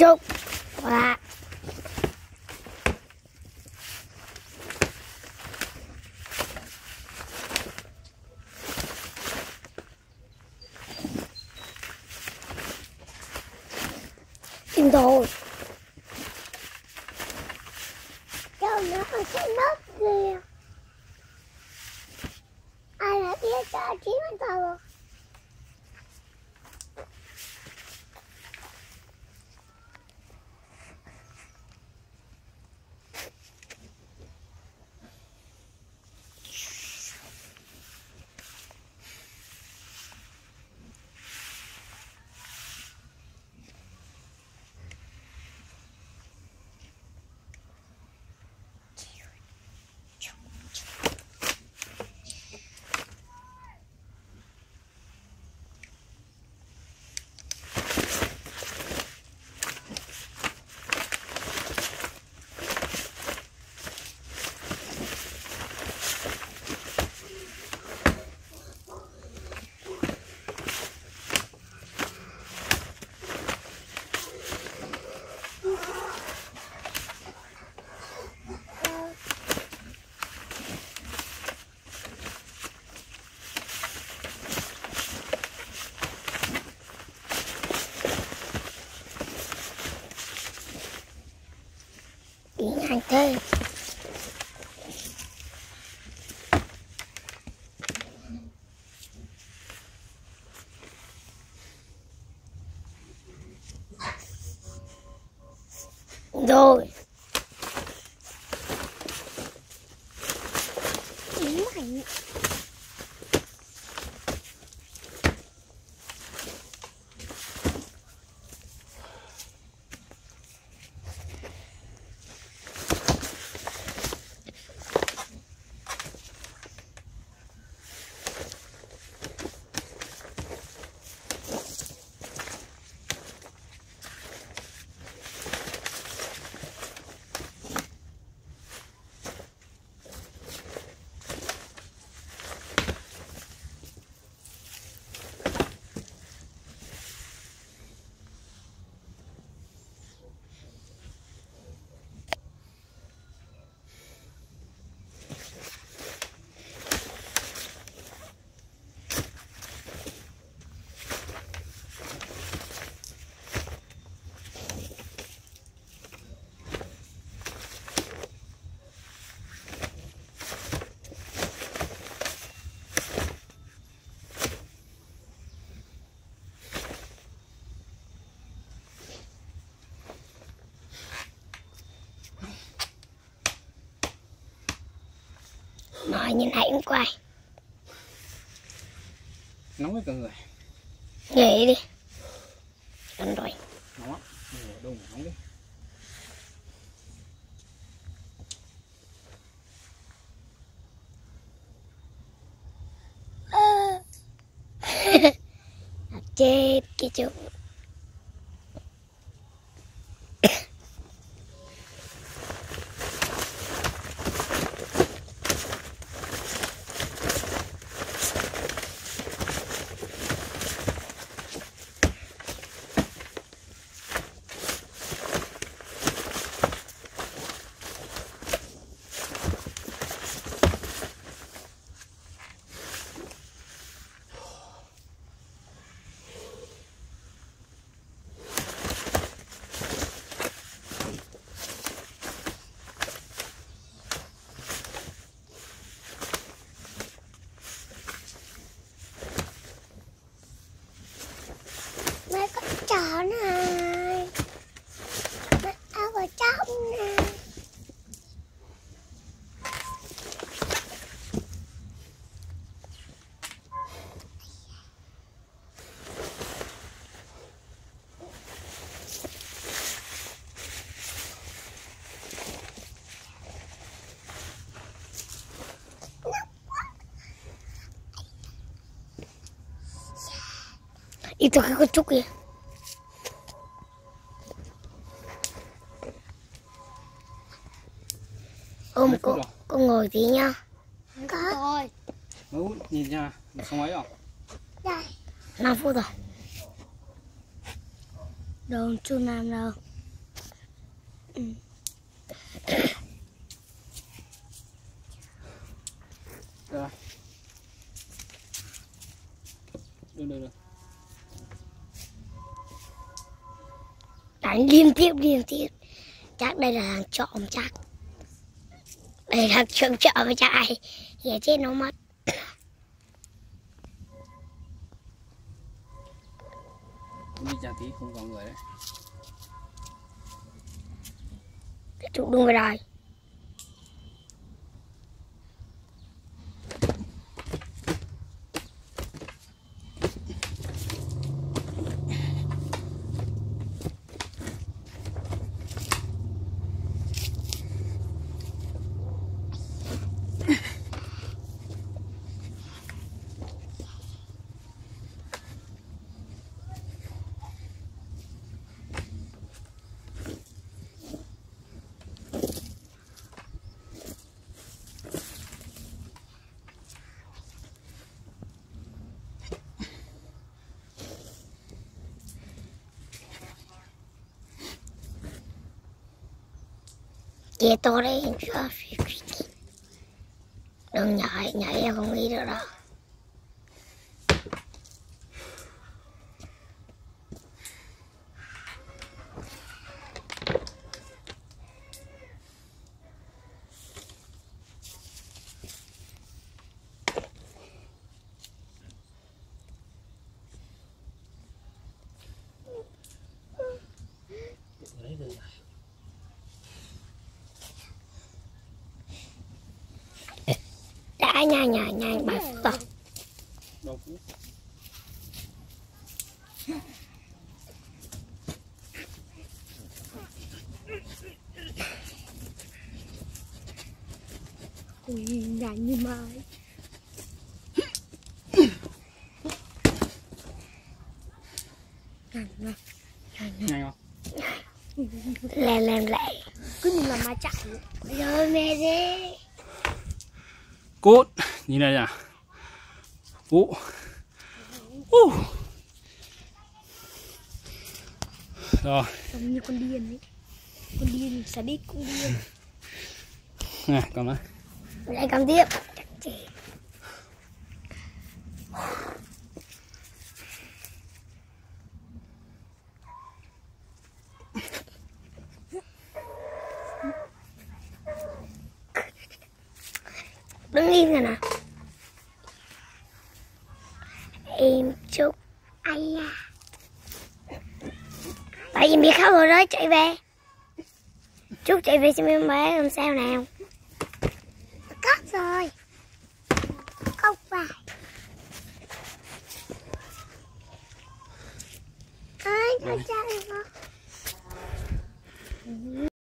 Cái. Và Tìm thôi Cho nó còn trên đất kìa. Ai đã biết cho chín con tàu Đi nhanh thế. Rồi. Chín mảnh Nói như nãy cũng quay. nóng với cả người Nghỉ đi. Đúng rồi. nóng lắm mà nóng đi Chết cái chục. Itu cái con trúc kìa. Ôm cô, cô ngồi tí nha. Có Rồi. Mấy phút nhìn nha xong ấy rồi đây 5 phút rồi. đâu chú nam đâu Rồi. Được được được. Đánh liên tiếp liên tiếp. Chắc đây là thằng trộm chắc. Đây là trộm trộm ai? Ghé chết nó mất. Đi cha tí không có người đấy. chụp đúng về rồi Chia to đấy Đừng nhảy, nhảy em không nghĩ được đâu Rồi Đâu cũng Ui, nhanh như mai. Nhanh nhanh nhanh không? Lên lên lại Cứ như là ma chạy. Rồi mẹ đi Cút, nhìn đây nè. Ú. Ú. Rồi, Giống như con điên ấy Con điên, xà đít cũng điên này, cầm đấy. Lại cầm tiếp đứng im rồi nè. Em chúc ai à tại vì bị khóc rồi đó, chạy về. Chúc chạy về xem em bé làm sao nào. Cất rồi. Không phải. Ai con trai con